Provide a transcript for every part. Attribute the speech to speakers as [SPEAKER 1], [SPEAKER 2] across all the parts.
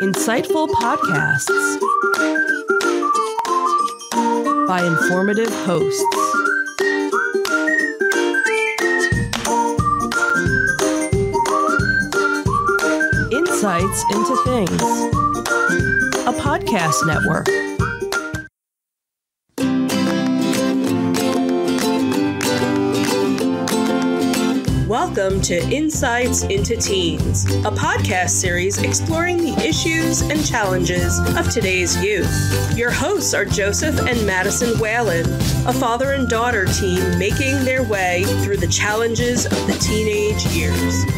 [SPEAKER 1] Insightful podcasts by informative hosts. Insights into Things, a podcast network. Welcome to Insights into Teens, a podcast series exploring the issues and challenges of today's youth. Your hosts are Joseph and Madison Whalen, a father and daughter team making their way through the challenges of the teenage years.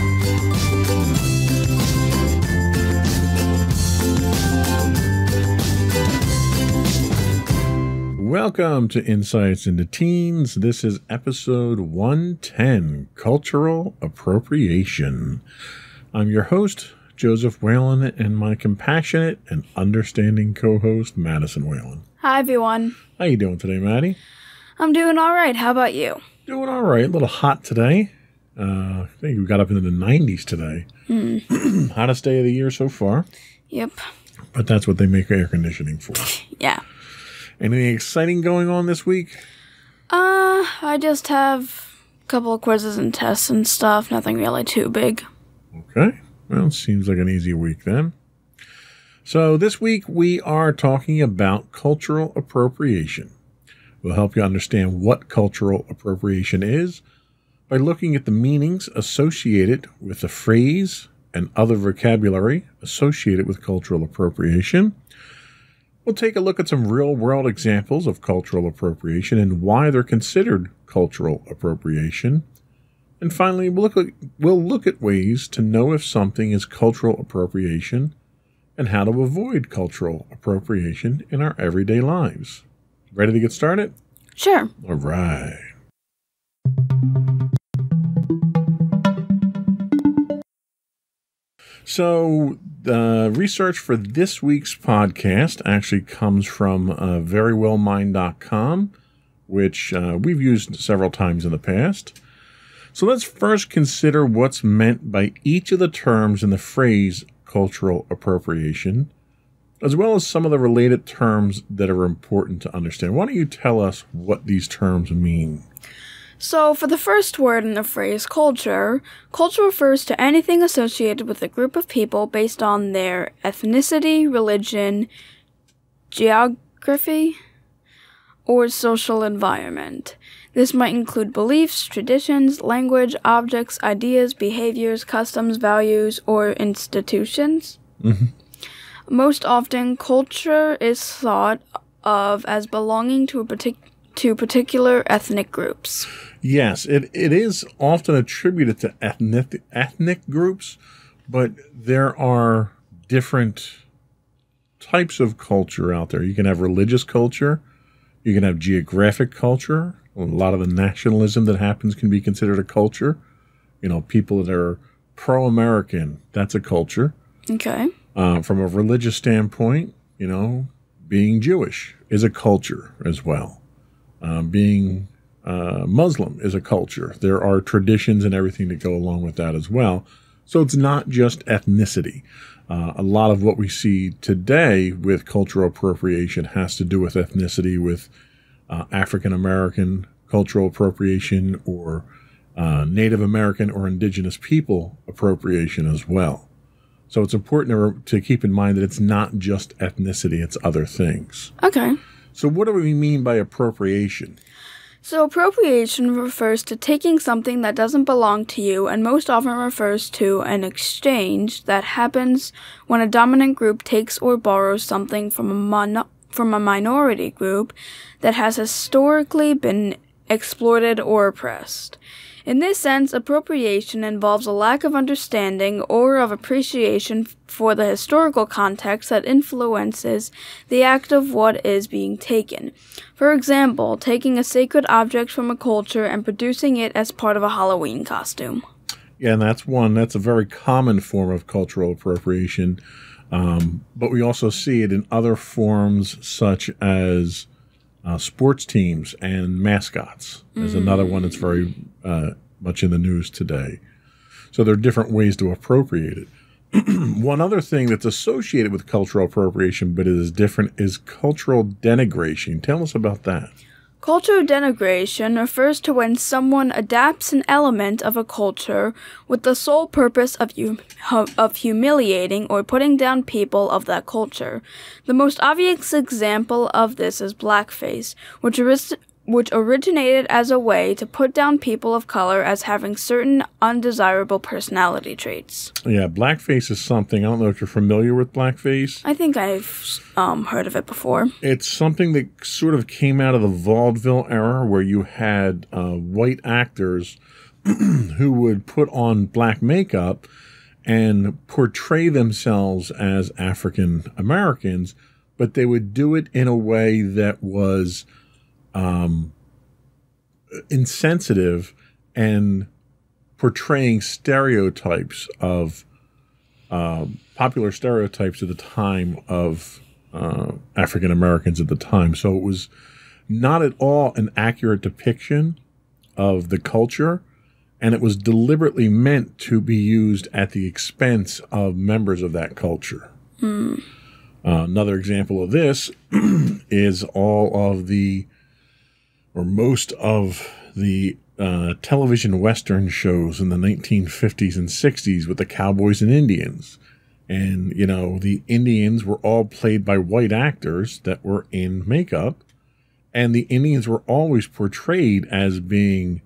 [SPEAKER 2] Welcome to Insights into Teens. This is episode 110 Cultural Appropriation. I'm your host, Joseph Whalen, and my compassionate and understanding co host, Madison Whalen.
[SPEAKER 3] Hi everyone.
[SPEAKER 2] How you doing today, Maddie?
[SPEAKER 3] I'm doing all right. How about you?
[SPEAKER 2] Doing all right. A little hot today. Uh, I think we got up into the 90s today. Hottest day of the year so far,
[SPEAKER 3] Yep.
[SPEAKER 2] but that's what they make air conditioning for.
[SPEAKER 3] Yeah.
[SPEAKER 2] Anything exciting going on this week?
[SPEAKER 3] Uh, I just have a couple of quizzes and tests and stuff. Nothing really too big.
[SPEAKER 2] Okay. Well, it seems like an easy week then. So, this week we are talking about cultural appropriation. We'll help you understand what cultural appropriation is by looking at the meanings associated with the phrase and other vocabulary associated with cultural appropriation. We'll take a look at some real world examples of cultural appropriation and why they're considered cultural appropriation. And finally, we'll look, at, we'll look at ways to know if something is cultural appropriation and how to avoid cultural appropriation in our everyday lives. Ready to get started?
[SPEAKER 3] Sure.
[SPEAKER 2] All right. So, the research for this week's podcast actually comes from uh, verywellmind.com, which uh, we've used several times in the past. So, let's first consider what's meant by each of the terms in the phrase cultural appropriation, as well as some of the related terms that are important to understand. Why don't you tell us what these terms mean?
[SPEAKER 3] So, for the first word in the phrase culture, culture refers to anything associated with a group of people based on their ethnicity, religion, geography, or social environment. This might include beliefs, traditions, language, objects, ideas, behaviors, customs, values, or institutions. Mm-hmm. Most often, culture is thought of as belonging to a partic- to particular ethnic groups.
[SPEAKER 2] Yes, it, it is often attributed to ethnic ethnic groups, but there are different types of culture out there. You can have religious culture, you can have geographic culture. A lot of the nationalism that happens can be considered a culture. You know, people that are pro American, that's a culture.
[SPEAKER 3] Okay.
[SPEAKER 2] Uh, from a religious standpoint, you know, being Jewish is a culture as well. Um, being uh, Muslim is a culture. There are traditions and everything that go along with that as well. So it's not just ethnicity. Uh, a lot of what we see today with cultural appropriation has to do with ethnicity, with uh, African American cultural appropriation, or uh, Native American or Indigenous people appropriation as well. So it's important to, to keep in mind that it's not just ethnicity, it's other things.
[SPEAKER 3] Okay.
[SPEAKER 2] So, what do we mean by appropriation?
[SPEAKER 3] So, appropriation refers to taking something that doesn't belong to you and most often refers to an exchange that happens when a dominant group takes or borrows something from a, mon- from a minority group that has historically been exploited or oppressed. In this sense, appropriation involves a lack of understanding or of appreciation for the historical context that influences the act of what is being taken. For example, taking a sacred object from a culture and producing it as part of a Halloween costume.
[SPEAKER 2] Yeah, and that's one. That's a very common form of cultural appropriation. Um, but we also see it in other forms, such as uh, sports teams and mascots. Is another one that's very uh, much in the news today. So there are different ways to appropriate it. one other thing that's associated with cultural appropriation but is different is cultural denigration. Tell us about that.
[SPEAKER 3] Cultural denigration refers to when someone adapts an element of a culture with the sole purpose of, of humiliating or putting down people of that culture. The most obvious example of this is blackface, which, which originated as a way to put down people of color as having certain undesirable personality traits.
[SPEAKER 2] Yeah, blackface is something. I don't know if you're familiar with blackface.
[SPEAKER 3] I think I've um, heard of it before.
[SPEAKER 2] It's something that sort of came out of the vaudeville era where you had uh, white actors who would put on black makeup and portray themselves as African Americans, but they would do it in a way that was um, insensitive and portraying stereotypes of uh, popular stereotypes at the time of uh, African Americans at the time. So it was not at all an accurate depiction of the culture, and it was deliberately meant to be used at the expense of members of that culture. Mm. Uh, another example of this is all of the or most of the uh, television Western shows in the 1950s and 60s with the cowboys and Indians. And, you know, the Indians were all played by white actors that were in makeup. And the Indians were always portrayed as being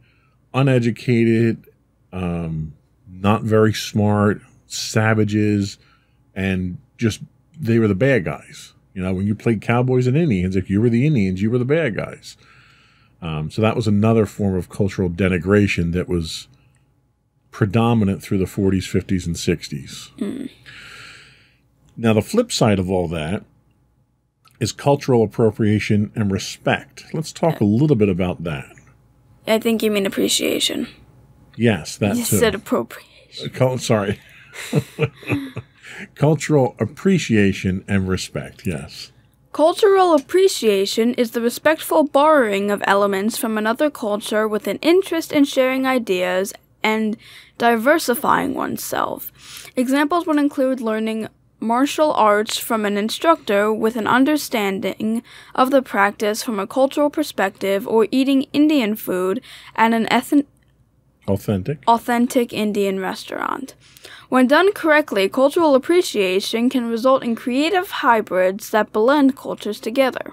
[SPEAKER 2] uneducated, um, not very smart, savages, and just they were the bad guys. You know, when you played cowboys and Indians, if you were the Indians, you were the bad guys. Um, so that was another form of cultural denigration that was predominant through the 40s, 50s, and 60s. Mm. Now, the flip side of all that is cultural appropriation and respect. Let's talk a little bit about that.
[SPEAKER 3] I think you mean appreciation.
[SPEAKER 2] Yes, that
[SPEAKER 3] you
[SPEAKER 2] too.
[SPEAKER 3] said appropriation.
[SPEAKER 2] Sorry. cultural appreciation and respect, yes.
[SPEAKER 3] Cultural appreciation is the respectful borrowing of elements from another culture with an interest in sharing ideas and diversifying oneself. Examples would include learning martial arts from an instructor with an understanding of the practice from a cultural perspective or eating Indian food at an ethnic
[SPEAKER 2] authentic
[SPEAKER 3] authentic Indian restaurant. When done correctly, cultural appreciation can result in creative hybrids that blend cultures together.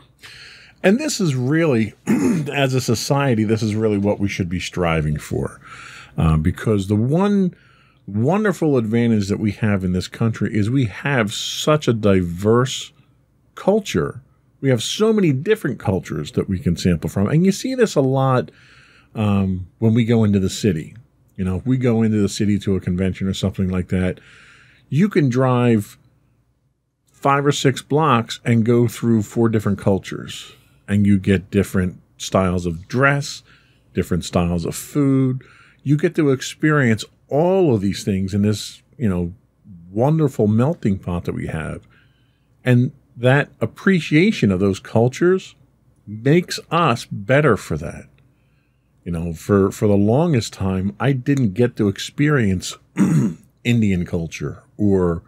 [SPEAKER 2] And this is really, as a society, this is really what we should be striving for. Uh, because the one wonderful advantage that we have in this country is we have such a diverse culture. We have so many different cultures that we can sample from. And you see this a lot um, when we go into the city. You know, if we go into the city to a convention or something like that, you can drive five or six blocks and go through four different cultures, and you get different styles of dress, different styles of food. You get to experience all of these things in this, you know, wonderful melting pot that we have. And that appreciation of those cultures makes us better for that. You know, for, for the longest time, I didn't get to experience Indian culture or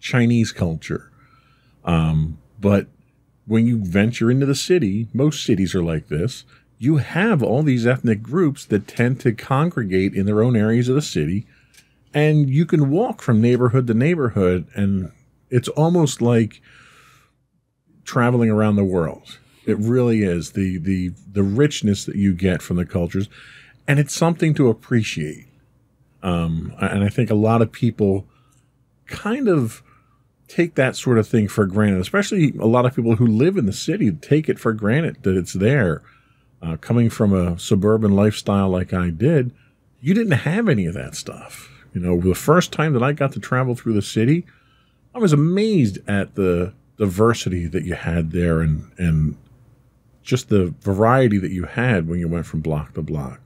[SPEAKER 2] Chinese culture. Um, but when you venture into the city, most cities are like this, you have all these ethnic groups that tend to congregate in their own areas of the city. And you can walk from neighborhood to neighborhood, and it's almost like traveling around the world. It really is the the the richness that you get from the cultures, and it's something to appreciate. Um, and I think a lot of people kind of take that sort of thing for granted, especially a lot of people who live in the city take it for granted that it's there. Uh, coming from a suburban lifestyle like I did, you didn't have any of that stuff. You know, the first time that I got to travel through the city, I was amazed at the diversity that you had there and, and just the variety that you had when you went from block to block.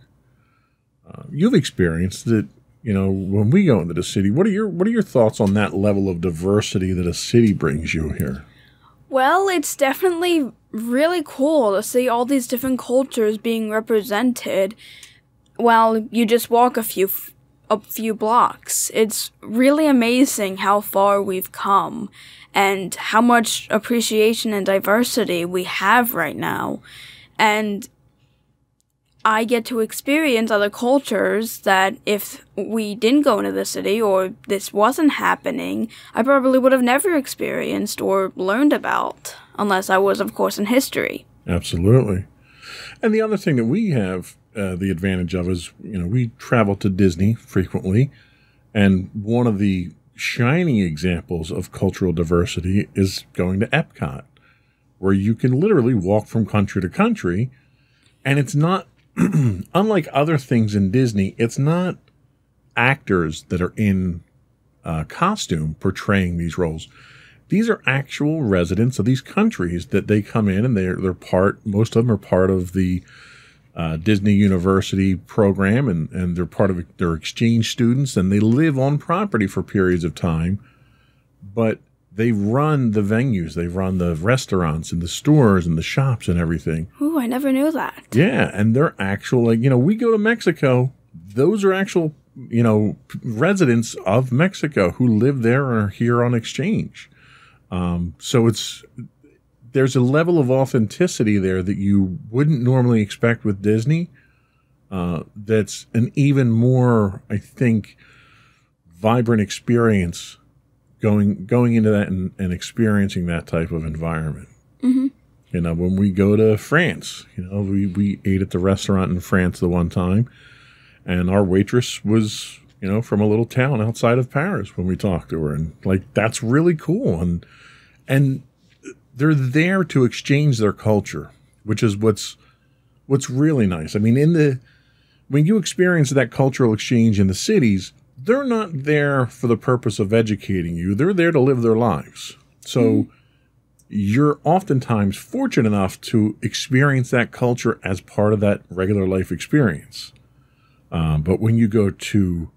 [SPEAKER 2] Uh, you've experienced it, you know, when we go into the city. What are your what are your thoughts on that level of diversity that a city brings you here?
[SPEAKER 3] Well, it's definitely really cool to see all these different cultures being represented while you just walk a few a few blocks. It's really amazing how far we've come and how much appreciation and diversity we have right now. And I get to experience other cultures that if we didn't go into the city or this wasn't happening, I probably would have never experienced or learned about, unless I was, of course, in history.
[SPEAKER 2] Absolutely. And the other thing that we have uh, the advantage of is, you know, we travel to Disney frequently. And one of the shining examples of cultural diversity is going to Epcot, where you can literally walk from country to country. And it's not unlike other things in Disney, it's not actors that are in uh, costume portraying these roles. These are actual residents of these countries that they come in and they're they're part. Most of them are part of the uh, Disney University program, and and they're part of their exchange students, and they live on property for periods of time. But they run the venues, they run the restaurants and the stores and the shops and everything.
[SPEAKER 3] Ooh, I never knew that.
[SPEAKER 2] Yeah, and they're actual like you know we go to Mexico. Those are actual you know residents of Mexico who live there and are here on exchange. Um, so it's there's a level of authenticity there that you wouldn't normally expect with Disney. Uh, that's an even more, I think, vibrant experience going going into that and, and experiencing that type of environment.
[SPEAKER 3] Mm-hmm.
[SPEAKER 2] You know, when we go to France, you know, we, we ate at the restaurant in France the one time, and our waitress was, you know, from a little town outside of Paris when we talked to her, and like that's really cool, and and they're there to exchange their culture, which is what's what's really nice. I mean, in the when you experience that cultural exchange in the cities, they're not there for the purpose of educating you. They're there to live their lives. So mm. you're oftentimes fortunate enough to experience that culture as part of that regular life experience. Um, but when you go to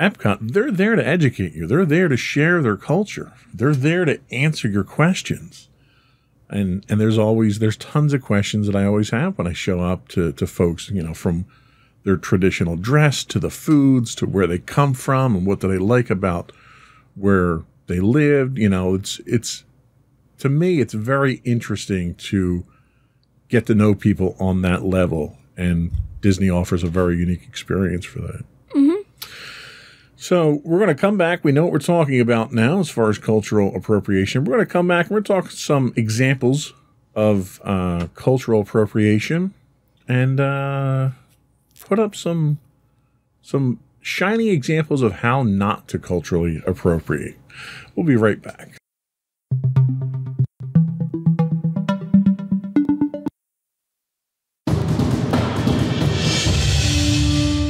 [SPEAKER 2] Epcot, they're there to educate you. They're there to share their culture. They're there to answer your questions. And and there's always there's tons of questions that I always have when I show up to to folks, you know, from their traditional dress to the foods to where they come from and what do they like about where they lived. You know, it's it's to me it's very interesting to get to know people on that level, and Disney offers a very unique experience for that. So we're going to come back. We know what we're talking about now as far as cultural appropriation. We're going to come back and we're going to talk some examples of uh, cultural appropriation and uh, put up some some shining examples of how not to culturally appropriate. We'll be right back.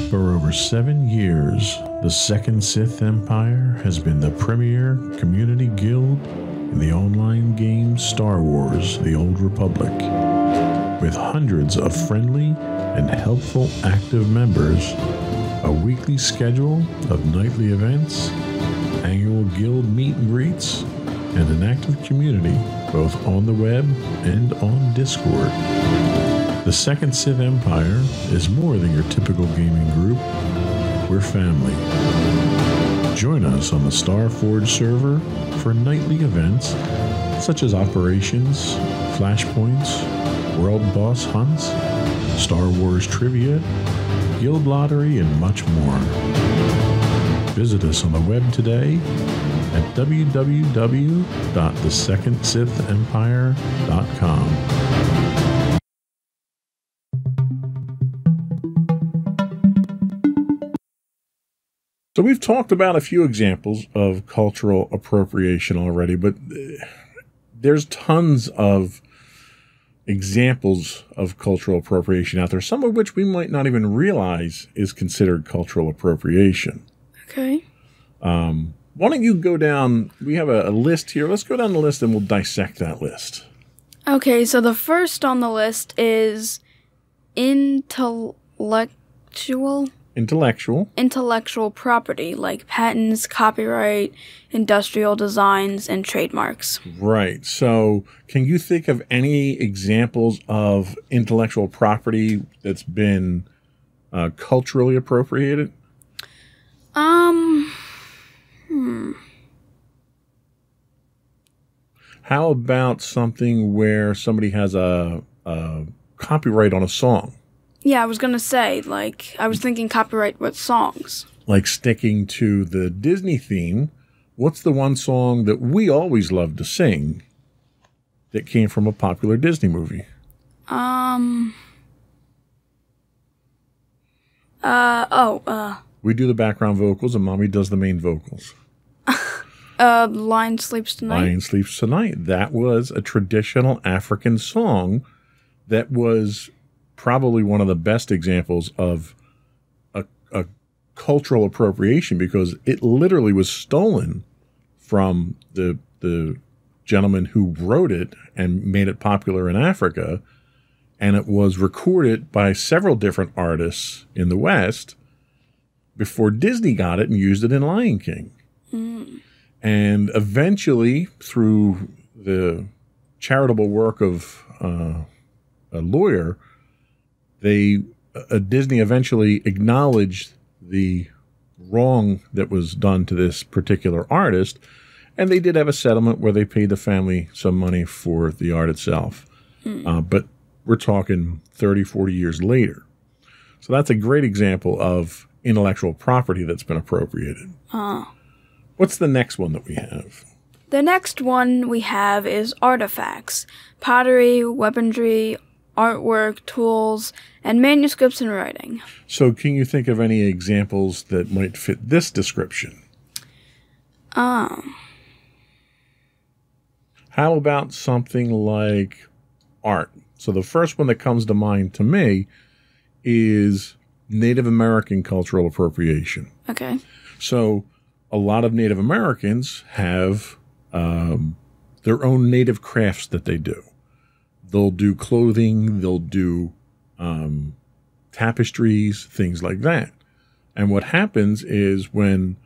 [SPEAKER 2] For over seven years, the Second Sith Empire has been the premier community guild in the online game Star Wars The Old Republic. With hundreds of friendly and helpful active members, a weekly schedule of nightly events, annual guild meet and greets, and an active community both on the web and on Discord. The Second Sith Empire is more than your typical gaming group. We're family. Join us on the Starforge server for nightly events such as operations, flashpoints, world boss hunts, Star Wars trivia, guild lottery, and much more. Visit us on the web today at www.thesecondsithempire.com. So we've talked about a few examples of cultural appropriation already, but uh, there's tons of examples of cultural appropriation out there, some of which we might not even realize is considered cultural appropriation.
[SPEAKER 3] Okay.
[SPEAKER 2] Um, why don't you go down? We have a, a list here. Let's go down the list and we'll dissect that list.
[SPEAKER 3] Okay, so the first on the list is intellectual
[SPEAKER 2] Intellectual.
[SPEAKER 3] intellectual property like patents, copyright, industrial designs, and trademarks.
[SPEAKER 2] Right. So, can you think of any examples of intellectual property that's been uh, culturally appropriated?
[SPEAKER 3] Um, hmm.
[SPEAKER 2] How about something where somebody has a, a copyright on a song,
[SPEAKER 3] yeah, I was gonna say, like, I was thinking copyright with songs.
[SPEAKER 2] like sticking to the Disney theme? What's the one song that we always love to sing that came from a popular Disney movie?
[SPEAKER 3] Um, uh, oh, uh,
[SPEAKER 2] We do the background vocals, and Mommy does the main vocals.
[SPEAKER 3] uh, Lion Sleeps Tonight.
[SPEAKER 2] Lion Sleeps Tonight. That was a traditional African song that was probably one of the best examples of a, a cultural appropriation because it literally was stolen from the the gentleman who wrote it and made it popular in Africa and it was recorded by several different artists in the West before Disney got it and used it in Lion King. And eventually, through the charitable work of uh, a lawyer, they uh, Disney eventually acknowledged the wrong that was done to this particular artist, and they did have a settlement where they paid the family some money for the art itself. Uh, but we're talking 30, 40 years later. So that's a great example of intellectual property that's been appropriated. What's the next one that we have?
[SPEAKER 3] The next one we have is artifacts pottery, weaponry, artwork, tools, and manuscripts and writing.
[SPEAKER 2] So, can you think of any examples that might fit this description?
[SPEAKER 3] Um,
[SPEAKER 2] How about something like art? So, the first one that comes to mind to me is Native American cultural appropriation.
[SPEAKER 3] okay.
[SPEAKER 2] So, a lot of Native Americans have um, their own native crafts that they do. They'll do clothing, they'll do um, tapestries, things like that. And what happens is when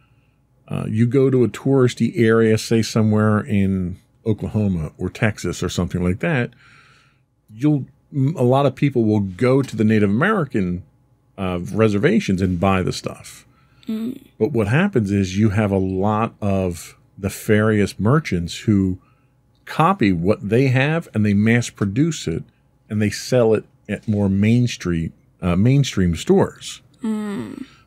[SPEAKER 2] uh, you go to a touristy area, say somewhere in Oklahoma or Texas or something like that, you'll a lot of people will go to the Native American uh, reservations and buy the stuff. But what happens is you have a lot of nefarious merchants who copy what they have and they mass produce it and they sell it at more main street uh, mainstream stores.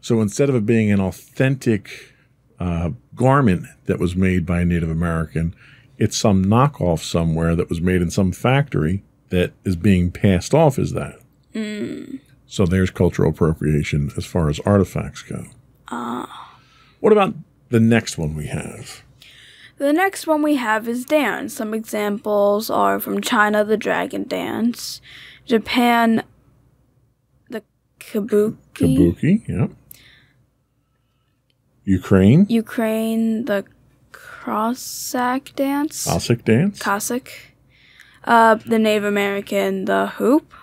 [SPEAKER 2] So instead of it being an authentic uh, garment that was made by a Native American, it's some knockoff somewhere that was made in some factory that is being passed off as that. So there's cultural appropriation as far as artifacts go. What about the next one we have?
[SPEAKER 3] The next one we have is dance. Some examples are from China, the dragon dance, Japan, the kabuki,
[SPEAKER 2] Kabuki, yeah. Ukraine,
[SPEAKER 3] Ukraine, the Cossack dance,
[SPEAKER 2] Cossack dance,
[SPEAKER 3] Cossack, uh, the Native American, the hoop,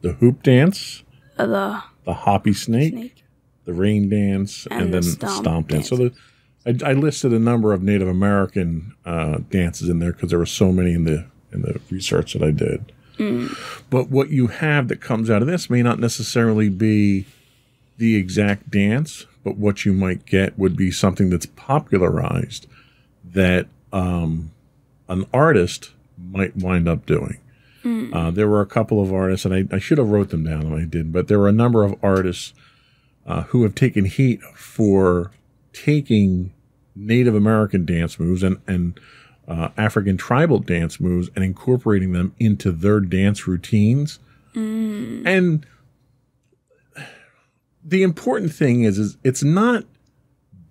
[SPEAKER 2] the hoop dance,
[SPEAKER 3] uh, the
[SPEAKER 2] the Hopi snake,
[SPEAKER 3] snake.
[SPEAKER 2] the rain dance, and,
[SPEAKER 3] And the
[SPEAKER 2] then
[SPEAKER 3] stomp
[SPEAKER 2] stomp, dance. So the I, I listed a number of Native American uh, dances in there because there were so many in the in the research that I did. But what you have that comes out of this may not necessarily be the exact dance, but what you might get would be something that's popularized that um, an artist might wind up doing. Uh, there were a couple of artists, and I, I should have wrote them down, and I didn't. But there were a number of artists uh, who have taken heat for taking Native American dance moves and and uh, African tribal dance moves and incorporating them into their dance routines. And the important thing is, is it's not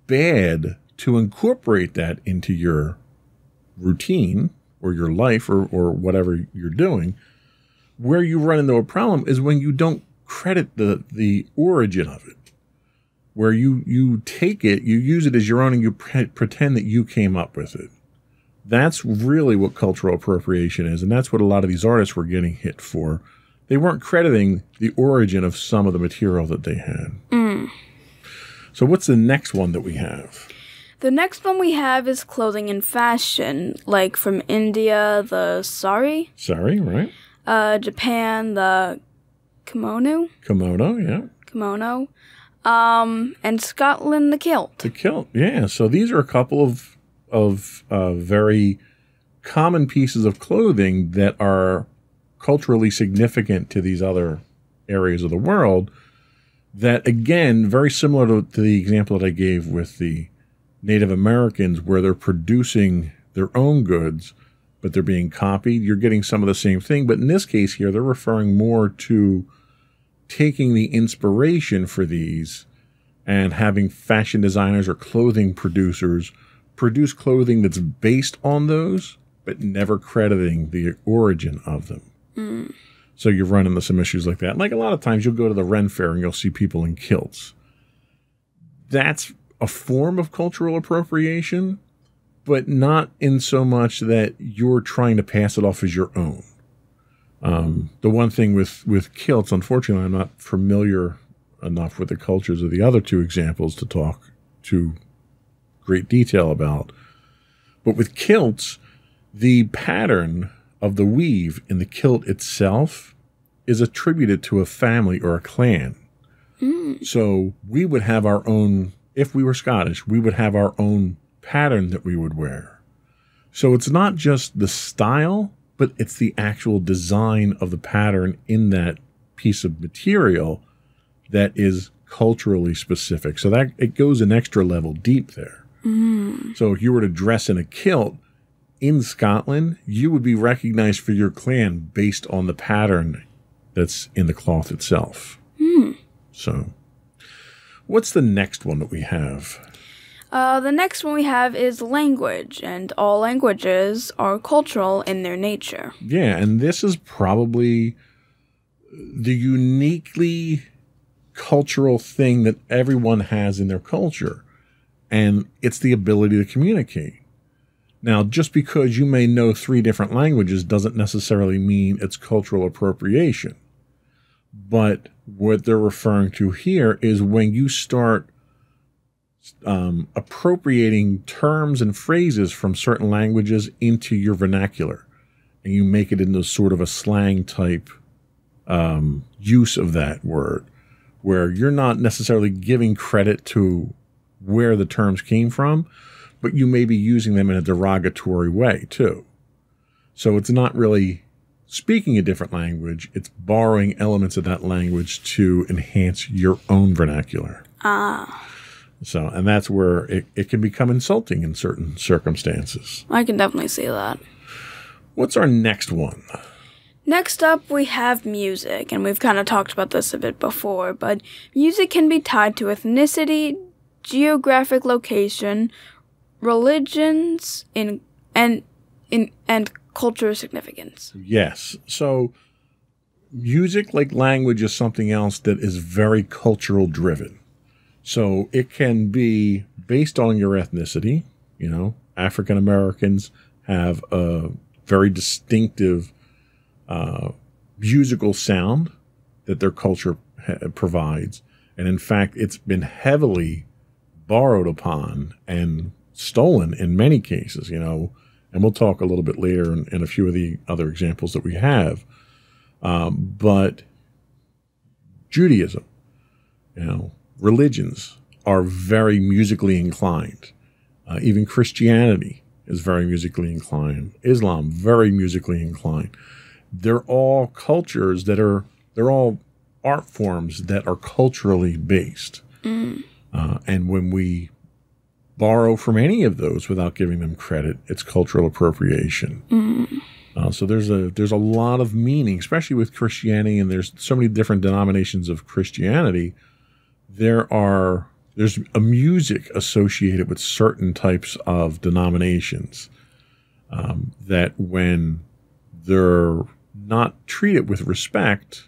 [SPEAKER 2] bad to incorporate that into your routine or your life or, or whatever you're doing. Where you run into a problem is when you don't credit the the origin of it. Where you you take it, you use it as your own, and you pre- pretend that you came up with it. That's really what cultural appropriation is, and that's what a lot of these artists were getting hit for. They weren't crediting the origin of some of the material that they had. So, what's the next one that we have?
[SPEAKER 3] The next one we have is clothing and fashion, like from India, the sari,
[SPEAKER 2] Sorry, right?
[SPEAKER 3] uh, Japan, the kimono,
[SPEAKER 2] Kimono, yeah.
[SPEAKER 3] kimono, Um, and Scotland the kilt.
[SPEAKER 2] The kilt, yeah. So these are a couple of of uh, very common pieces of clothing that are culturally significant to these other areas of the world. That again, very similar to, to the example that I gave with the Native Americans, where they're producing their own goods, but they're being copied. You're getting some of the same thing, but in this case here, they're referring more to taking the inspiration for these and having fashion designers or clothing producers produce clothing that's based on those, but never crediting the origin of them.
[SPEAKER 3] Mm.
[SPEAKER 2] So you run into some issues like that. Like a lot of times you'll go to the Ren Fair and you'll see people in kilts. That's a form of cultural appropriation, but not in so much that you're trying to pass it off as your own. Um, the one thing with, with kilts, unfortunately, I'm not familiar enough with the cultures of the other two examples to talk to great detail about. But with kilts, the pattern of the weave in the kilt itself is attributed to a family or a clan. So we would have our own, if we were Scottish, we would have our own pattern that we would wear. So it's not just the style, but it's the actual design of the pattern in that piece of material that is culturally specific. So that it goes an extra level deep there. Mm. So if you were to dress in a kilt in Scotland, you would be recognized for your clan based on the pattern that's in the cloth itself. Hmm. So what's the next one that we have?
[SPEAKER 3] Uh, the next one we have is language, and all languages are cultural in their nature.
[SPEAKER 2] Yeah, and this is probably the uniquely cultural thing that everyone has in their culture, and it's the ability to communicate. Now, just because you may know three different languages doesn't necessarily mean it's cultural appropriation. But what they're referring to here is when you start um, appropriating terms and phrases from certain languages into your vernacular, and you make it into sort of a slang type um, use of that word, where you're not necessarily giving credit to where the terms came from, but you may be using them in a derogatory way too. So it's not really speaking a different language, it's borrowing elements of that language to enhance your own vernacular.
[SPEAKER 3] Ah,
[SPEAKER 2] So, and that's where it, it can become insulting in certain circumstances.
[SPEAKER 3] I can definitely see that.
[SPEAKER 2] What's our next one?
[SPEAKER 3] Next up, we have music, and we've kind of talked about this a bit before, but music can be tied to ethnicity, geographic location, religions, in, and in and cultural significance.
[SPEAKER 2] Yes. So, music, like language, is something else that is very cultural driven. So, it can be based on your ethnicity. You know, African Americans have a very distinctive uh, musical sound that their culture provides. And in fact, it's been heavily borrowed upon and stolen in many cases, you know. And we'll talk a little bit later in, in a few of the other examples that we have. Um, but Judaism, you know, religions are very musically inclined. Uh, even Christianity is very musically inclined. Islam, very musically inclined. They're all cultures that are, they're all art forms that are culturally based. Uh, and when we borrow from any of those without giving them credit, it's cultural appropriation. Uh, so there's a there's a lot of meaning, especially with Christianity, and there's so many different denominations of Christianity. There are there's a music associated with certain types of denominations um, that, when they're not treated with respect,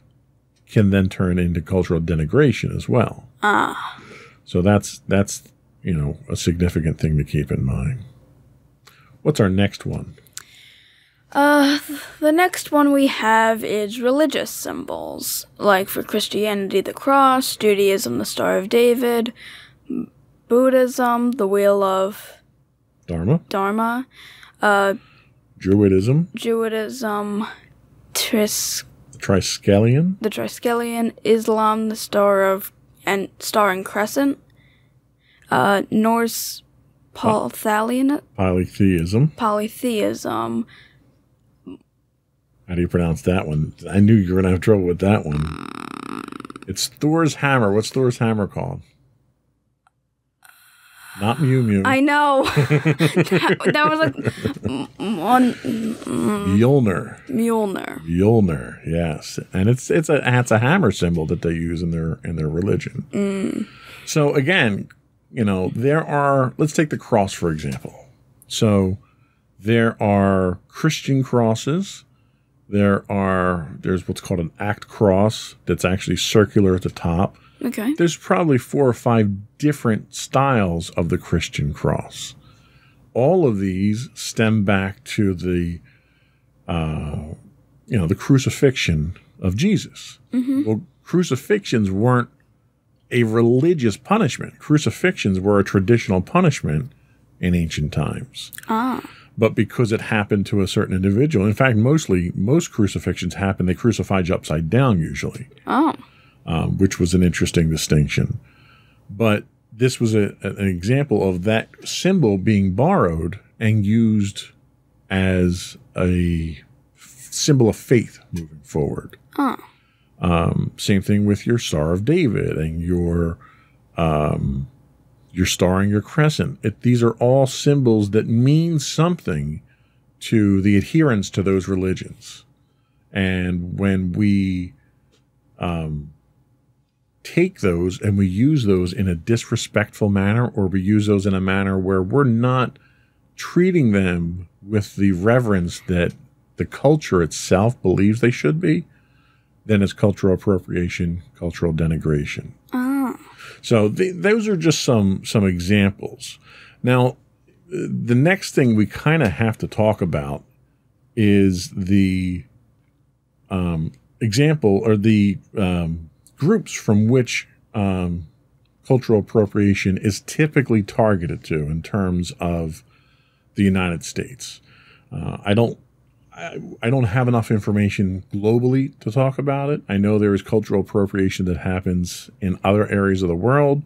[SPEAKER 2] can then turn into cultural denigration as well.
[SPEAKER 3] Ah,
[SPEAKER 2] So that's that's you know a significant thing to keep in mind. What's our next one?
[SPEAKER 3] Uh, the next one we have is religious symbols, like for Christianity, the cross, Judaism, the Star of David, Buddhism, the Wheel of
[SPEAKER 2] Dharma,
[SPEAKER 3] Dharma, uh,
[SPEAKER 2] Druidism,
[SPEAKER 3] Judaism, Tris,
[SPEAKER 2] Triskelion,
[SPEAKER 3] the Triskelion, Islam, the Star of and starring Crescent. Uh, Norse
[SPEAKER 2] Polytheism.
[SPEAKER 3] polytheism.
[SPEAKER 2] How do you pronounce that one? I knew you were going to have trouble with that one. It's Thor's hammer. What's Thor's hammer called? Not Mew Mew.
[SPEAKER 3] I know. that, that was like mm, one
[SPEAKER 2] Mjolnir.
[SPEAKER 3] Mjolnir.
[SPEAKER 2] Mjolnir, yes, and it's it's a it's a hammer symbol that they use in their in their religion. So again, you know, there are. Let's take the cross for example. So there are Christian crosses. There are there's what's called an act cross that's actually circular at the top.
[SPEAKER 3] Okay.
[SPEAKER 2] There's probably four or five different styles of the Christian cross. All of these stem back to the, uh, you know, the crucifixion of Jesus. Well, crucifixions weren't a religious punishment. Crucifixions were a traditional punishment in ancient times.
[SPEAKER 3] Ah.
[SPEAKER 2] But because it happened to a certain individual, in fact, mostly most crucifixions happen. They crucified you upside down usually
[SPEAKER 3] Oh.
[SPEAKER 2] um, which was an interesting distinction. But this was a, an example of that symbol being borrowed and used as a symbol of faith moving forward.
[SPEAKER 3] Oh.
[SPEAKER 2] Um, same thing with your Star of David and your um, your star and your crescent. It, these are all symbols that mean something to the adherents to those religions. And when we um, take those and we use those in a disrespectful manner, or we use those in a manner where we're not treating them with the reverence that the culture itself believes they should be, then it's cultural appropriation, cultural denigration.
[SPEAKER 3] Ah.
[SPEAKER 2] So th- those are just some some examples. Now, the next thing we kind of have to talk about is the um, example or the um, groups from which um, cultural appropriation is typically targeted to in terms of the United States. Uh, I don't. I, I don't have enough information globally to talk about it. I know there is cultural appropriation that happens in other areas of the world,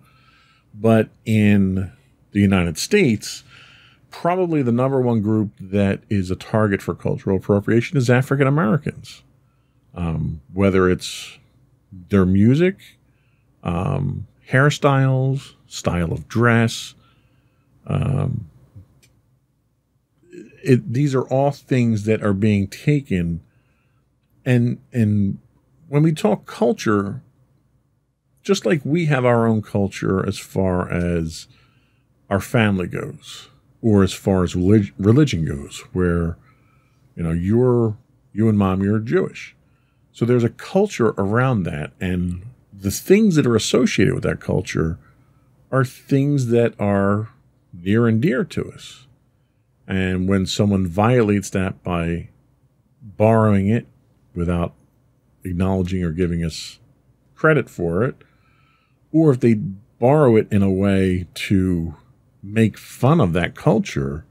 [SPEAKER 2] but in the United States, probably the number one group that is a target for cultural appropriation is African Americans. Um, whether it's their music, um, hairstyles, style of dress, um, it, these are all things that are being taken. And and when we talk culture just like we have our own culture as far as our family goes or as far as relig- religion goes where you know you're you and mom you're jewish. So there's a culture around that and the things that are associated with that culture are things that are near and dear to us and when someone violates that by borrowing it without acknowledging or giving us credit for it, or if they borrow it in a way to make fun of that culture,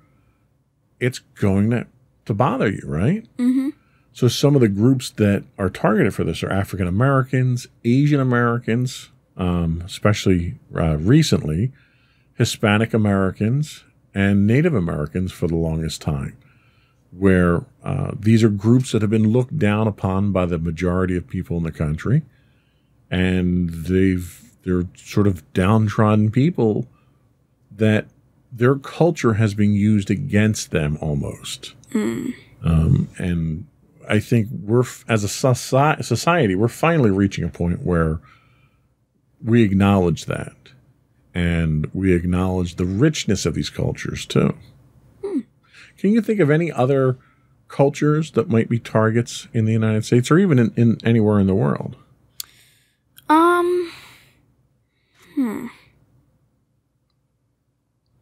[SPEAKER 2] it's going to, to bother you, right?
[SPEAKER 3] Mm-hmm.
[SPEAKER 2] So some of the groups that are targeted for this are African Americans, Asian Americans, um, especially uh, recently, Hispanic Americans, and Native Americans for the longest time, where uh, these are groups that have been looked down upon by the majority of people in the country, and they've they're sort of downtrodden people that their culture has been used against them almost, um, and I think we're as a society we're finally reaching a point where we acknowledge that and we acknowledge the richness of these cultures too. Can you think of any other cultures that might be targets in the United States or even in, in anywhere in the world?
[SPEAKER 3] Um. hmm.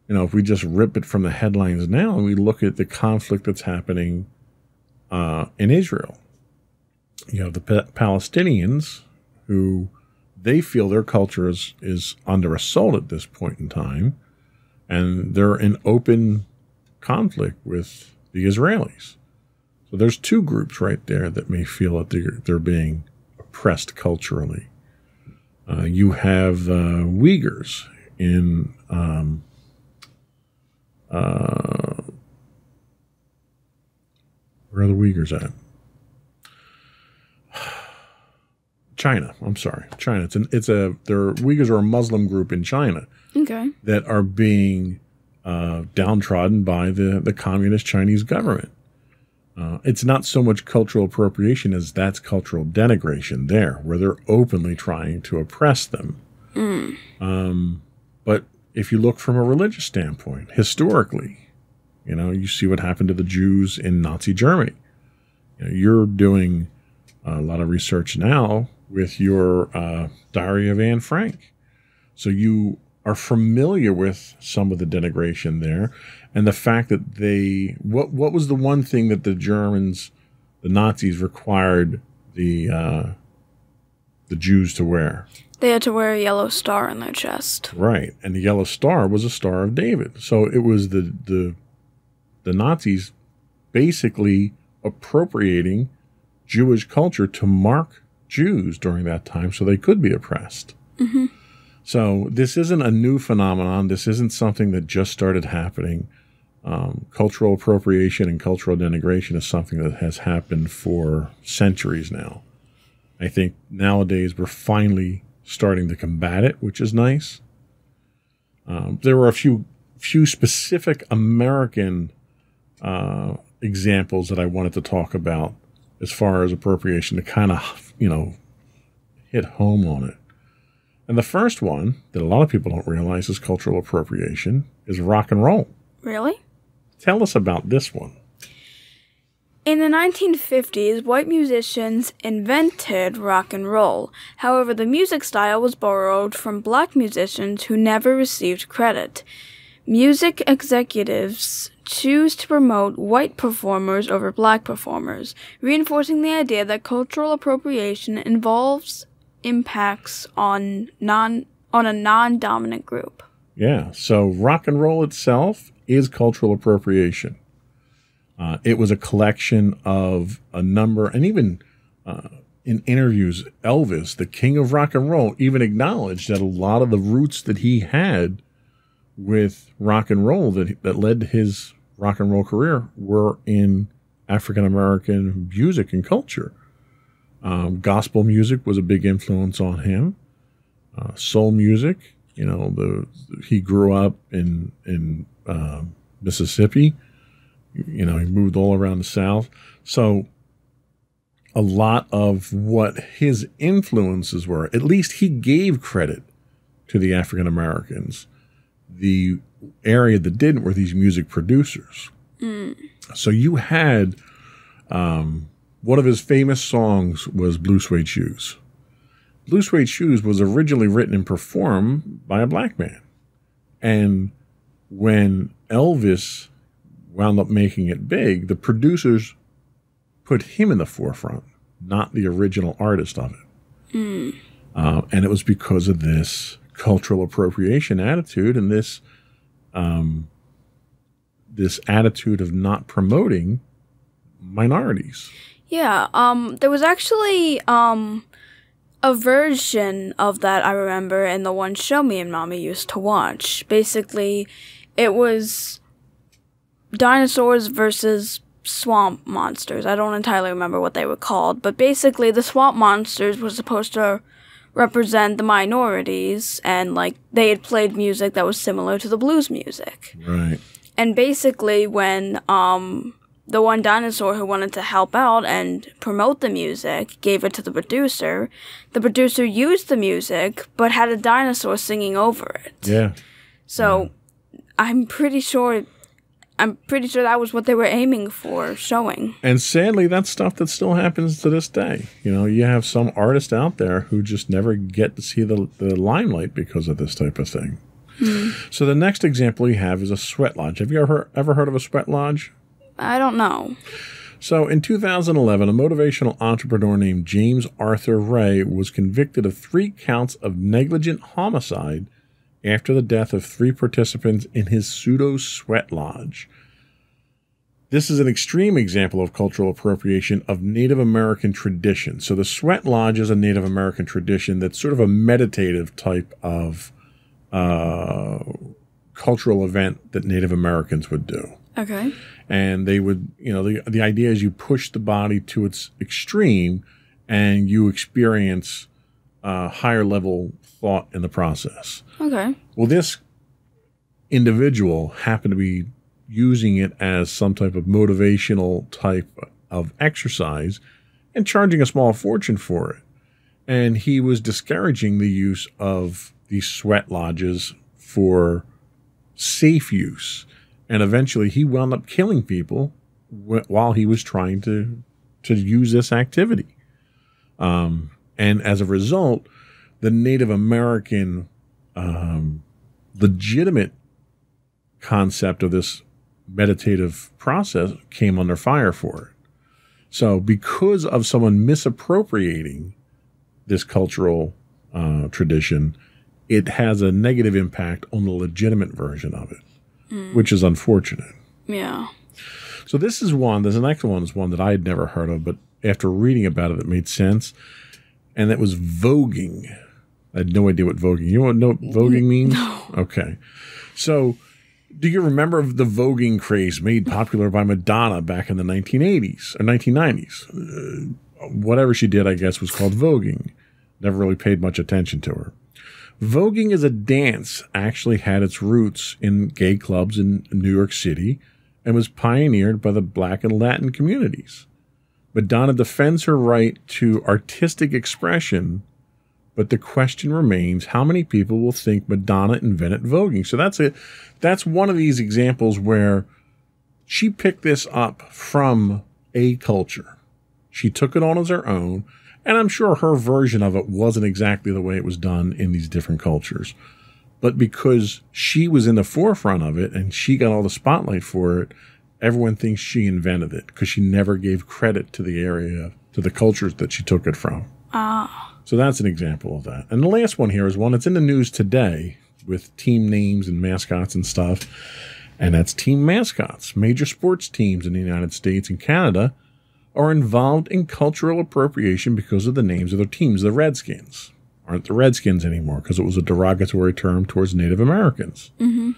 [SPEAKER 2] You know, if we just rip it from the headlines now and we look at the conflict that's happening uh, in Israel, you have the pa- Palestinians who they feel their culture is, is under assault at this point in time, and they're in open conflict with the Israelis. So there's two groups right there that may feel that they're, they're being oppressed culturally. Uh, you have uh, Uyghurs in um, uh, where are the Uyghurs at? China. I'm sorry, China. It's an it's a there Uyghurs are a Muslim group in China
[SPEAKER 3] Okay.
[SPEAKER 2] that are being uh, downtrodden by the the communist Chinese government. Uh, it's not so much cultural appropriation as that's cultural denigration there, where they're openly trying to oppress them. Um, but if you look from a religious standpoint, historically, you know, you see what happened to the Jews in Nazi Germany. You know, you're doing a lot of research now with your uh, Diary of Anne Frank. So you are familiar with some of the denigration there and the fact that they what what was the one thing that the Germans the Nazis required the uh, the Jews to wear
[SPEAKER 3] They had to wear a yellow star on their chest.
[SPEAKER 2] right and the yellow star was a star of David so it was the the the Nazis basically appropriating Jewish culture to mark Jews during that time so they could be oppressed so this isn't a new phenomenon. This isn't something that just started happening. Um, cultural appropriation and cultural denigration is something that has happened for centuries now. I think nowadays we're finally starting to combat it, which is nice. Um, there were a few few specific American uh, examples that I wanted to talk about as far as appropriation to kind of you know hit home on it. And the first one that a lot of people don't realize is cultural appropriation is rock and roll.
[SPEAKER 3] Really?
[SPEAKER 2] Tell us about this one.
[SPEAKER 3] In the 1950s, white musicians invented rock and roll. However, the music style was borrowed from black musicians who never received credit. Music executives choose to promote white performers over black performers, reinforcing the idea that cultural appropriation involves impacts on non on a non-dominant group.
[SPEAKER 2] Yeah. So rock and roll itself is cultural appropriation. Uh, it was a collection of a number, and even uh, in interviews, Elvis, the king of rock and roll, even acknowledged that a lot of the roots that he had with rock and roll that that led his rock and roll career were in African American music and culture. Um, gospel music was a big influence on him. Uh, soul music, you know, the he grew up in in uh, Mississippi. You know, he moved all around the South, so a lot of what his influences were, at least he gave credit to the African Americans. The area that didn't were these music producers. So you had um, one of his famous songs was Blue Suede Shoes. Blue Suede Shoes was originally written and performed by a black man. And when Elvis wound up making it big, the producers put him in the forefront, not the original artist of it. Uh, and it was because of this cultural appropriation attitude and this um, this attitude of not promoting minorities.
[SPEAKER 3] Yeah, um, there was actually um a version of that I remember in the one show me and mommy used to watch. Basically, it was dinosaurs versus swamp monsters. I don't entirely remember what they were called, but basically the swamp monsters were supposed to represent the minorities and like they had played music that was similar to the blues music.
[SPEAKER 2] Right.
[SPEAKER 3] And basically, when um, the one dinosaur who wanted to help out and promote the music gave it to the producer, the producer used the music but had a dinosaur singing over it.
[SPEAKER 2] Yeah.
[SPEAKER 3] So I'm pretty sure. I'm pretty sure that was what they were aiming for showing.
[SPEAKER 2] And sadly, that's stuff that still happens to this day. You know, you have some artists out there who just never get to see the, the limelight because of this type of thing. Hmm. So the next example you have is a sweat lodge. Have you ever ever heard of a sweat lodge?
[SPEAKER 3] I don't know.
[SPEAKER 2] So in 2011, a motivational entrepreneur named James Arthur Ray was convicted of three counts of negligent homicide after the death of three participants in his pseudo sweat lodge. This is an extreme example of cultural appropriation of Native American tradition. So the sweat lodge is a Native American tradition that's sort of a meditative type of uh, cultural event that Native Americans would do.
[SPEAKER 3] Okay.
[SPEAKER 2] And they would, you know, the, the idea is you push the body to its extreme and you experience uh, higher level thought in the process.
[SPEAKER 3] Okay.
[SPEAKER 2] Well, this individual happened to be using it as some type of motivational type of exercise and charging a small fortune for it. And he was discouraging the use of these sweat lodges for safe use. And eventually he wound up killing people while he was trying to, to use this activity. Um, and as a result, the Native American um, legitimate concept of this meditative process came under fire for it. So, because of someone misappropriating this cultural uh, tradition, it has a negative impact on the legitimate version of it, which is unfortunate.
[SPEAKER 3] Yeah.
[SPEAKER 2] So, this is one, there's the next one is one that I had never heard of, but after reading about it, it made sense. And that was voguing. I had no idea what voguing. You know what voguing means? No. Okay. So, do you remember the voguing craze made popular by Madonna back in the 1980s or 1990s? Uh, whatever she did, I guess, was called voguing. Never really paid much attention to her. Voguing as a dance actually had its roots in gay clubs in New York City and was pioneered by the black and Latin communities. Madonna defends her right to artistic expression but the question remains how many people will think Madonna invented voguing? So that's a that's one of these examples where she picked this up from a culture. She took it on as her own, and I'm sure her version of it wasn't exactly the way it was done in these different cultures. But because she was in the forefront of it and she got all the spotlight for it, everyone thinks she invented it because she never gave credit to the area, to the cultures that she took it from.
[SPEAKER 3] Ah.
[SPEAKER 2] So that's an example of that. And the last one here is one that's in the news today with team names and mascots and stuff. And that's team mascots. Major sports teams in the United States and Canada are involved in cultural appropriation because of the names of their teams. The Redskins aren't the Redskins anymore because it was a derogatory term towards Native Americans.
[SPEAKER 3] Mm-hmm.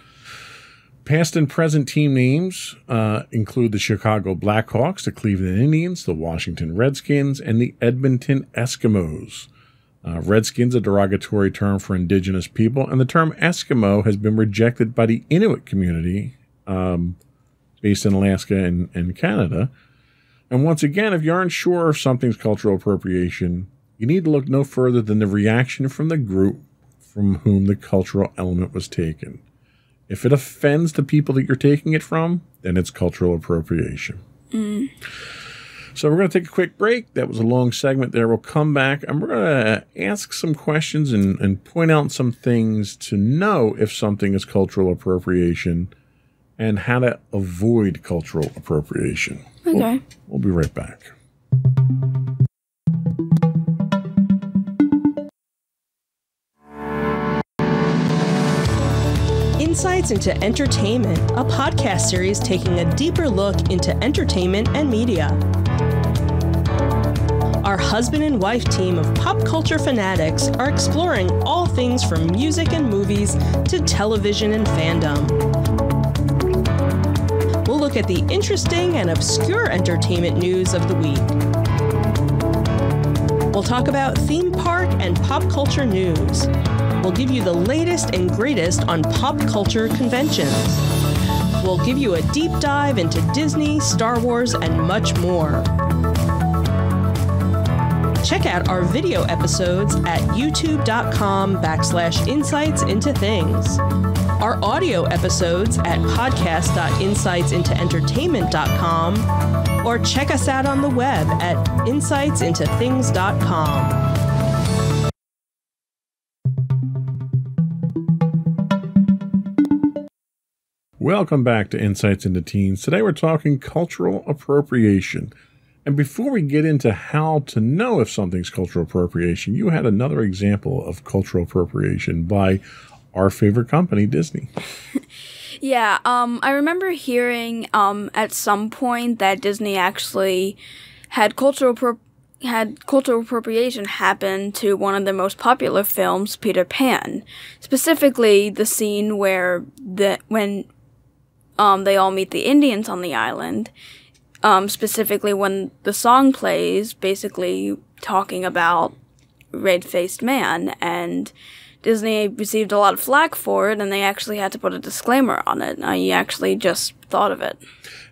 [SPEAKER 2] Past and present team names uh, include the Chicago Blackhawks, the Cleveland Indians, the Washington Redskins, and the Edmonton Eskimos. Uh, Redskins, a derogatory term for indigenous people, and the term Eskimo has been rejected by the Inuit community um, based in Alaska and, and Canada. And once again, if you aren't sure if something's cultural appropriation, you need to look no further than the reaction from the group from whom the cultural element was taken. If it offends the people that you're taking it from, then it's cultural appropriation.
[SPEAKER 3] Mm.
[SPEAKER 2] So we're going to take a quick break. That was a long segment there. We'll come back and we're going to ask some questions and, and point out some things to know if something is cultural appropriation and how to avoid cultural appropriation.
[SPEAKER 3] Okay.
[SPEAKER 2] We'll, we'll be right back.
[SPEAKER 1] Insights into Entertainment, a podcast series taking a deeper look into entertainment and media. Our husband and wife team of pop culture fanatics are exploring all things from music and movies to television and fandom. We'll look at the interesting and obscure entertainment news of the week. We'll talk about theme park and pop culture news. We'll give you the latest and greatest on pop culture conventions. We'll give you a deep dive into Disney, Star Wars, and much more. Check out our video episodes at youtube.com backslash insights into things. Our audio episodes at podcast.insightsintoentertainment.com or check us out on the web at insightsintothings.com.
[SPEAKER 2] Welcome back to Insights into Teens. Today we're talking cultural appropriation. And before we get into how to know if something's cultural appropriation, you had another example of cultural appropriation by our favorite company, Disney.
[SPEAKER 3] Yeah, um, I remember hearing um, at some point that Disney actually had cultural had cultural appropriation happen to one of the most popular films, Peter Pan. Specifically, the scene where the when um, they all meet the Indians on the island. Um, specifically, when the song plays, basically talking about red faced man, and Disney received a lot of flack for it, and they actually had to put a disclaimer on it. I actually just thought of it.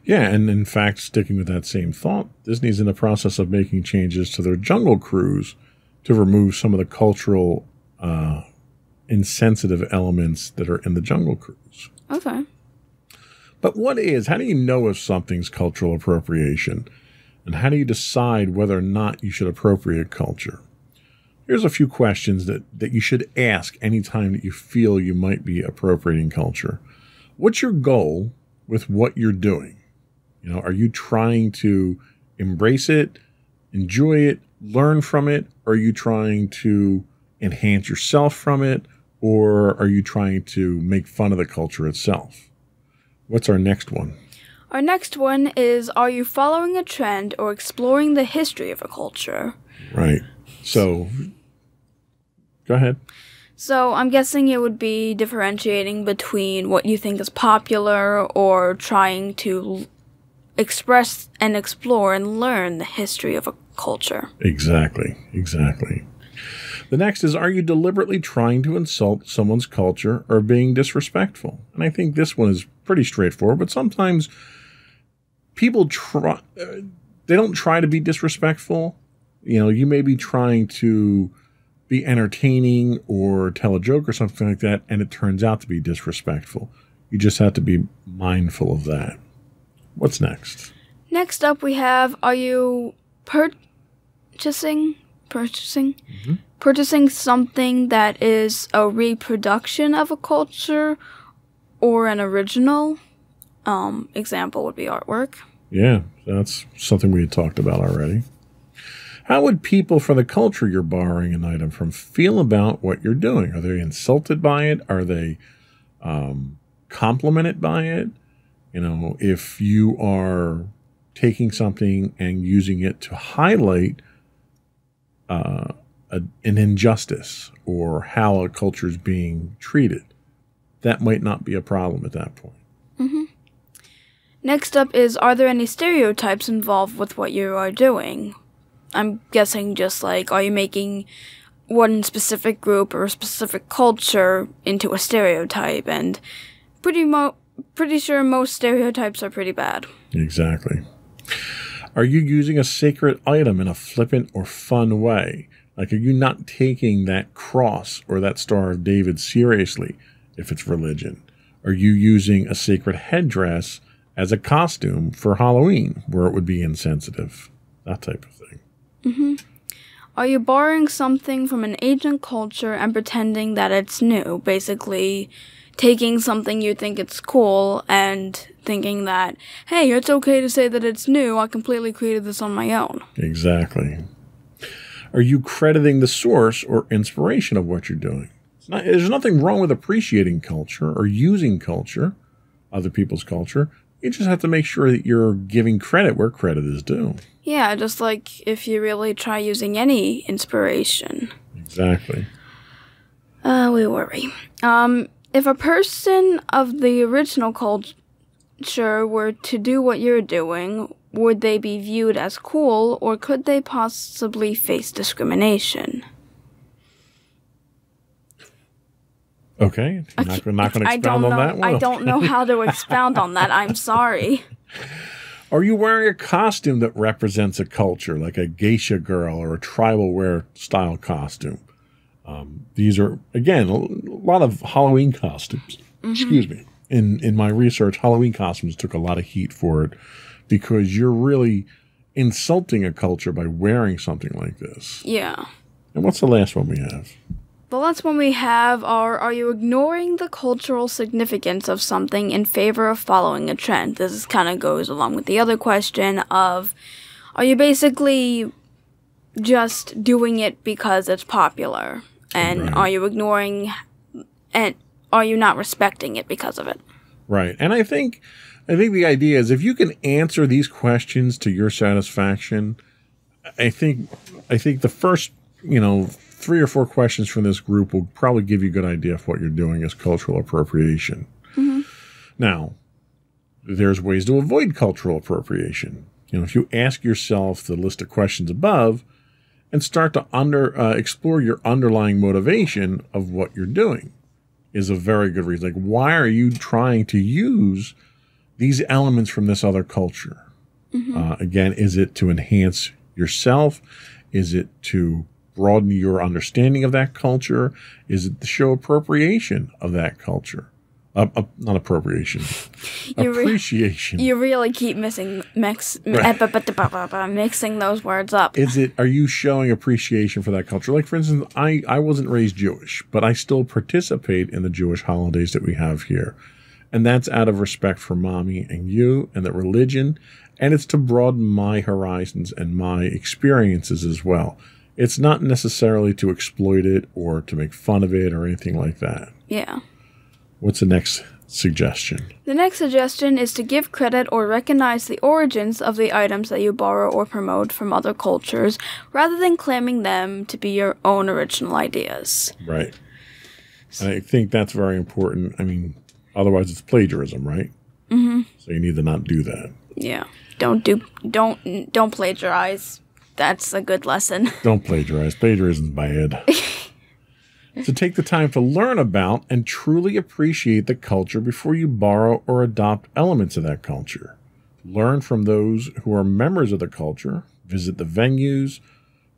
[SPEAKER 2] Yeah, and in fact, sticking with that same thought, Disney's in the process of making changes to their Jungle Cruise to remove some of the cultural uh, insensitive elements that are in the Jungle Cruise.
[SPEAKER 3] Okay.
[SPEAKER 2] But what is, how do you know if something's cultural appropriation? And how do you decide whether or not you should appropriate culture? Here's a few questions that, that you should ask anytime that you feel you might be appropriating culture. What's your goal with what you're doing? You know, are you trying to embrace it, enjoy it, learn from it? Are you trying to enhance yourself from it? Or are you trying to make fun of the culture itself? What's our next one?
[SPEAKER 3] Our next one is Are you following a trend or exploring the history of a culture?
[SPEAKER 2] Right. So, go ahead.
[SPEAKER 3] So I'm guessing it would be differentiating between what you think is popular or trying to express and explore and learn the history of a culture.
[SPEAKER 2] Exactly. Exactly. The next is Are you deliberately trying to insult someone's culture or being disrespectful? And I think this one is pretty straightforward, but sometimes people try, uh, they don't try to be disrespectful. You know, you may be trying to be entertaining or tell a joke or something like that, and it turns out to be disrespectful. You just have to be mindful of that. What's next?
[SPEAKER 3] Next up, we have Are you purchasing? Purchasing? Purchasing something that is a reproduction of a culture or an original? Um, example would be artwork.
[SPEAKER 2] Yeah, that's something we had talked about already. How would people from the culture you're borrowing an item from feel about what you're doing? Are they insulted by it? Are they um, complimented by it? You know, if you are taking something and using it to highlight uh, a, an injustice or how a culture is being treated, that might not be a problem at that point. Mm-hmm.
[SPEAKER 3] Next up is Are there any stereotypes involved with what you are doing? I'm guessing just like, are you making one specific group or a specific culture into a stereotype? And pretty mo- pretty sure most stereotypes are pretty bad.
[SPEAKER 2] Exactly. Are you using a sacred item in a flippant or fun way? Like, are you not taking that cross or that Star of David seriously if it's religion? Are you using a sacred headdress as a costume for Halloween where it would be insensitive? That type of thing. Mm-hmm.
[SPEAKER 3] Are you borrowing something from an ancient culture and pretending that it's new? Basically, taking something you think it's cool and thinking that, hey, it's okay to say that it's new. I completely created this on my own.
[SPEAKER 2] Exactly. Are you crediting the source or inspiration of what you're doing? Not, there's nothing wrong with appreciating culture or using culture, other people's culture. You just have to make sure that you're giving credit where credit is due.
[SPEAKER 3] Yeah, just like if you really try using any inspiration.
[SPEAKER 2] Exactly.
[SPEAKER 3] Uh, we worry. Um, if a person of the original culture were to do what you're doing, would they be viewed as cool, or could they possibly face discrimination?
[SPEAKER 2] Okay. I'm not, not going to
[SPEAKER 3] I
[SPEAKER 2] expound
[SPEAKER 3] don't
[SPEAKER 2] on
[SPEAKER 3] know.
[SPEAKER 2] that one.
[SPEAKER 3] I don't know how to expound on that. I'm sorry.
[SPEAKER 2] Are you wearing a costume that represents a culture, like a geisha girl or a tribal wear style costume? Um, these are again a lot of Halloween costumes. Excuse me. In in my research, Halloween costumes took a lot of heat for it because you're really insulting a culture by wearing something like this.
[SPEAKER 3] Yeah.
[SPEAKER 2] And what's the last one we have?
[SPEAKER 3] The last one we have are Are you ignoring the cultural significance of something in favor of following a trend? This kind of goes along with the other question of Are you basically just doing it because it's popular? And
[SPEAKER 2] Right.
[SPEAKER 3] are you ignoring and are you not respecting it because of it?
[SPEAKER 2] Right. And I think I think the idea is if you can answer these questions to your satisfaction, I think I think the first, you know, three or four questions from this group will probably give you a good idea of what you're doing as cultural appropriation. Now, there's ways to avoid cultural appropriation. You know, if you ask yourself the list of questions above and start to under uh, explore your underlying motivation of what you're doing is a very good reason. Like, why are you trying to use these elements from this other culture? Uh, again, is it to enhance yourself? Is it to broaden your understanding of that culture? Is it to show appropriation of that culture? Uh, uh, not appropriation,
[SPEAKER 3] You re-
[SPEAKER 2] appreciation.
[SPEAKER 3] You really keep missing mix, eh, mixing those words up.
[SPEAKER 2] is it are you showing appreciation for that culture? Like for instance i i wasn't raised jewish but i still participate in the jewish holidays that we have here. And that's out of respect for mommy and you and the religion. And it's to broaden my horizons and my experiences as well. It's not necessarily to exploit it or to make fun of it or anything like that.
[SPEAKER 3] Yeah.
[SPEAKER 2] What's the next suggestion
[SPEAKER 3] The next suggestion is to give credit or recognize the origins of the items that you borrow or promote from other cultures rather than claiming them to be your own original ideas.
[SPEAKER 2] right and i think that's very important i mean otherwise it's plagiarism right mm-hmm. so you need to not do that
[SPEAKER 3] Yeah. Don't do don't don't plagiarize. That's a good lesson.
[SPEAKER 2] Don't plagiarize. Plagiarism's bad. to take the time to learn about and truly appreciate the culture before you borrow or adopt elements of that culture. Learn from those who are members of the culture. Visit the venues.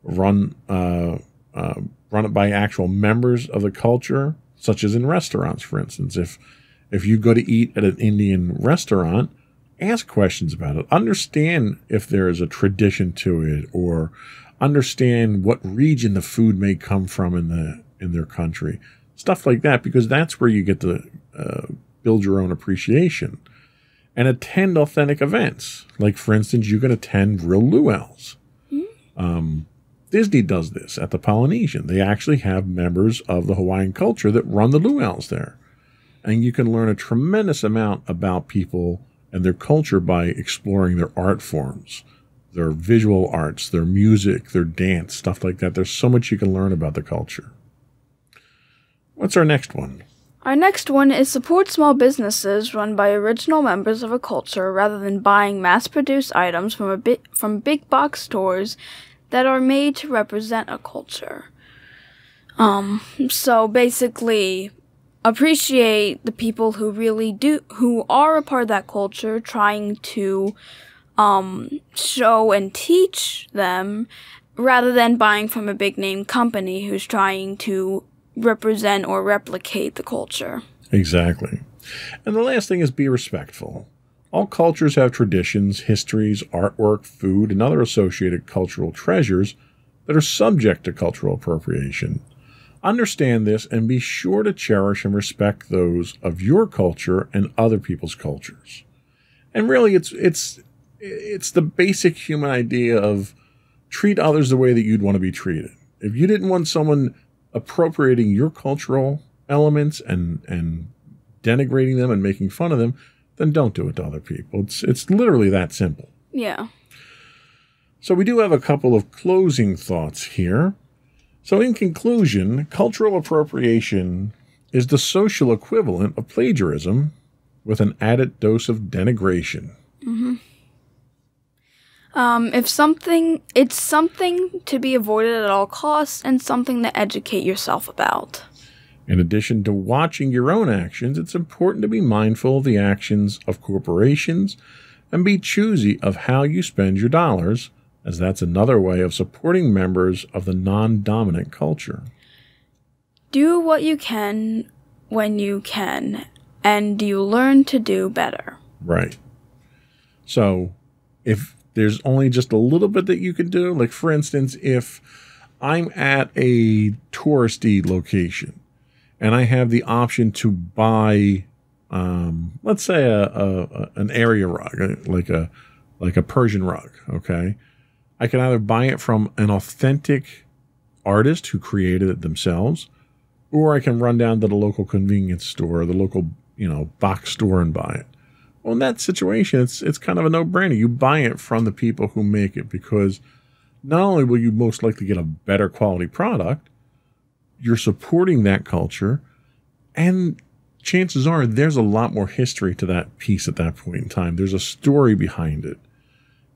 [SPEAKER 2] Run uh, uh, run it by actual members of the culture, such as in restaurants, for instance. If if you go to eat at an Indian restaurant, ask questions about it. Understand if there is a tradition to it, or understand what region the food may come from in the in their country. Stuff like that, because that's where you get to uh, build your own appreciation. And attend authentic events. Like, for instance, you can attend real luau's. Um, Disney does this at the Polynesian. They actually have members of the Hawaiian culture that run the luau's there. And you can learn a tremendous amount about people and their culture by exploring their art forms, their visual arts, their music, their dance, stuff like that. There's so much you can learn about the culture. What's our next one?
[SPEAKER 3] Our next one is support small businesses run by original members of a culture rather than buying mass-produced items from a from big box stores that are made to represent a culture. Um so basically appreciate the people who really do who are a part of that culture trying to um show and teach them rather than buying from a big name company who's trying to represent or replicate the culture.
[SPEAKER 2] Exactly. And the last thing is be respectful. All cultures have traditions, histories, artwork, food, and other associated cultural treasures that are subject to cultural appropriation. Understand this and be sure to cherish and respect those of your culture and other people's cultures. And really it's it's it's the basic human idea of treat others the way that you'd want to be treated. If you didn't want someone appropriating your cultural elements and and denigrating them and making fun of them, then don't do it to other people. It's it's literally that simple.
[SPEAKER 3] Yeah.
[SPEAKER 2] So we do have a couple of closing thoughts here. So in conclusion, cultural appropriation is the social equivalent of plagiarism with an added dose of denigration. Mm-hmm.
[SPEAKER 3] Um, if something, it's something to be avoided at all costs and something to educate yourself about.
[SPEAKER 2] In addition to watching your own actions, it's important to be mindful of the actions of corporations and be choosy of how you spend your dollars, as that's another way of supporting members of the non dominant culture.
[SPEAKER 3] Do what you can when you can, and you learn to do better.
[SPEAKER 2] Right. So if there's only just a little bit that you can do, like for instance, if I'm at a touristy location and I have the option to buy, um, let's say a, a, an area rug, uh, like a like a Persian rug, okay, I can either buy it from an authentic artist who created it themselves, or I can run down to the local convenience store, the local you know, box store and buy it. Well, in that situation, it's it's kind of a no-brainer. You buy it from the people who make it because not only will you most likely get a better quality product, you're supporting that culture, and chances are there's a lot more history to that piece at that point in time. There's a story behind it.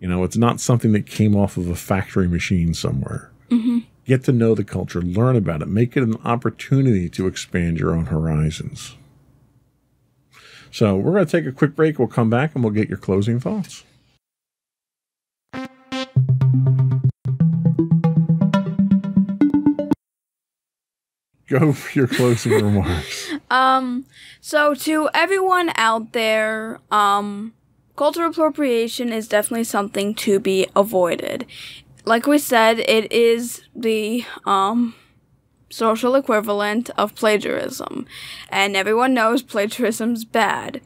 [SPEAKER 2] You know, it's not something that came off of a factory machine somewhere.
[SPEAKER 3] Mm-hmm.
[SPEAKER 2] Get to know the culture, learn about it, make it an opportunity to expand your own horizons. So, we're going to take a quick break. We'll come back and we'll get your closing thoughts. Go for your closing remarks.
[SPEAKER 3] Um, so to everyone out there, um, cultural appropriation is definitely something to be avoided. Like we said, it is the, um, social equivalent of plagiarism. And everyone knows plagiarism's bad.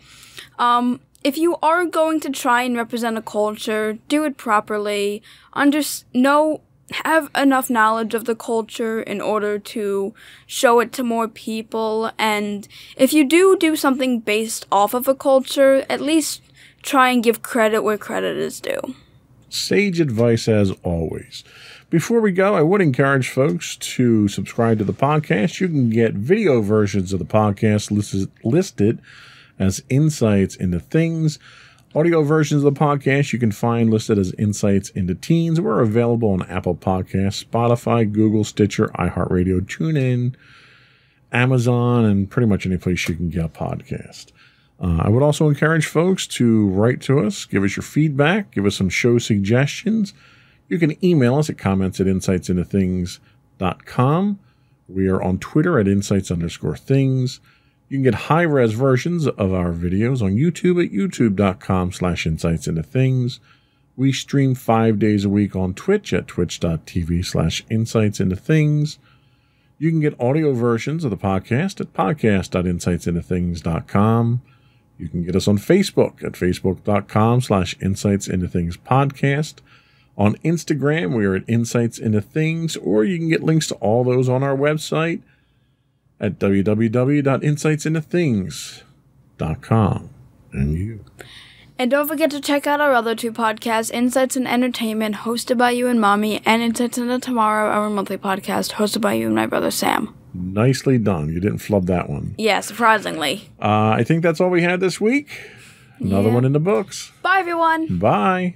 [SPEAKER 3] Um, if you are going to try and represent a culture, do it properly. Under know have enough knowledge of the culture in order to show it to more people. And if you do do something based off of a culture, at least try and give credit where credit is due.
[SPEAKER 2] Sage advice as always. Before we go, I would encourage folks to subscribe to the podcast. You can get video versions of the podcast listed, as insights into things Audio versions of the podcast you can find listed as Insights into Teens. We're available on Apple Podcasts, Spotify, Google, Stitcher, iHeartRadio, TuneIn, Amazon, and pretty much any place you can get a podcast. Uh, I would also encourage folks to write to us, give us your feedback, give us some show suggestions. You can email us at comments at insightsintothings.com. We are on Twitter at insights underscore things. You can get high-res versions of our videos on YouTube at youtube.com slash insights into things. We stream five days a week on Twitch at twitch.tv slash insights into things. You can get audio versions of the podcast at podcast.insightsintothings.com. You can get us on Facebook at facebook.com slash insights into things podcast. On Instagram, we are at insights into things, or you can get links to all those on our website – at www.insightsintothings.com. And you.
[SPEAKER 3] And don't forget to check out our other two podcasts, Insights and Entertainment, hosted by you and Mommy, and Insights into Tomorrow, our monthly podcast, hosted by you and my brother Sam.
[SPEAKER 2] Nicely done. You didn't flub that one.
[SPEAKER 3] Yeah, surprisingly.
[SPEAKER 2] Uh, I think that's all we had this week. Another yeah. one in the books.
[SPEAKER 3] Bye, everyone.
[SPEAKER 2] Bye.